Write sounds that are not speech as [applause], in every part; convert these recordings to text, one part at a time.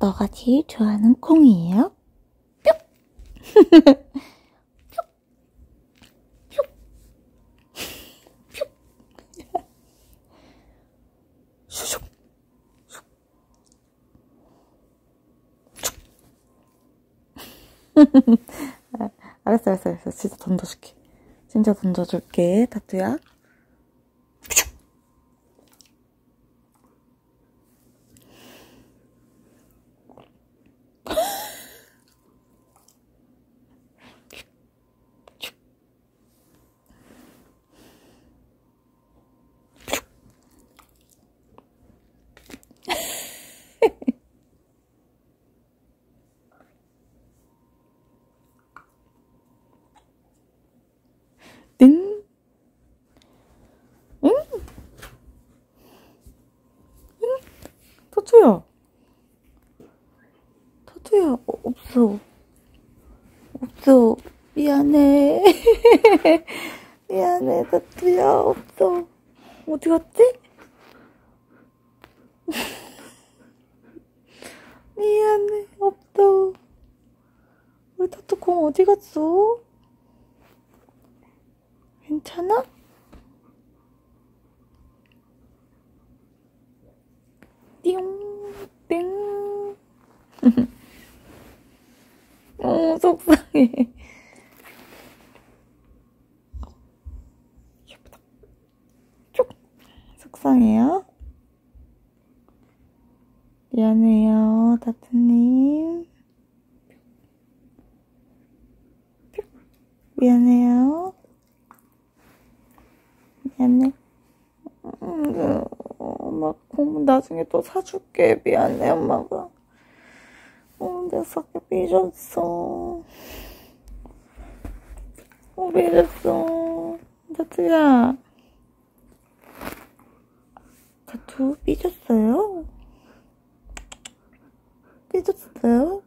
너가 제일 좋아하는 콩이에요? 뿅! 뿅! 뿅! 슉슉! 알았어, 알았어, 알았어. 진짜 던져줄게. 진짜 던져줄게, 타투야. 타투야. 타투야, 어, 없어. 없어. 미안해. [laughs] 미안해, 타투야. 없어. 어디 갔지? [laughs] 미안해, 없어. 우리 타투콩 어디 갔어? 괜찮아? [laughs] 어, 속상해. 쭉. 속상해요? 미안해요, 다트님. 미안해요. 미안해. 음, 엄마 공 나중에 또 사줄게. 미안해, 엄마가. Sak에 삐졌어. 어, 삐졌어. 다투야. 다투 삐졌어요? 삐졌어요?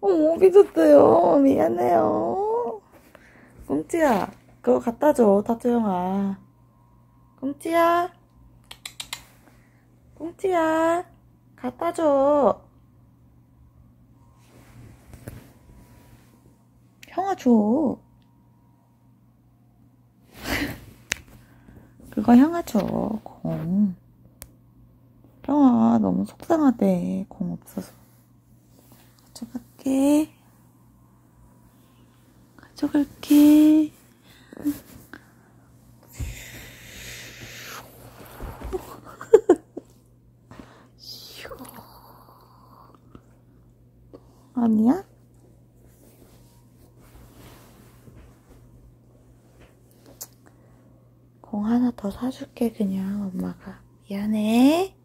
어, 삐졌어요. 미안해요. 꿈찌야, 그거 갖다 줘, 다투 형아. 꿈찌야. 꿈찌야. 갖다 줘. 줘. [laughs] 그거 줘, 공. 형아 너무 속상하대, 공 없어서. 가져갈게. 가져갈게. [laughs] 아니야? 하나 더 사줄게, 그냥, 엄마가. 미안해.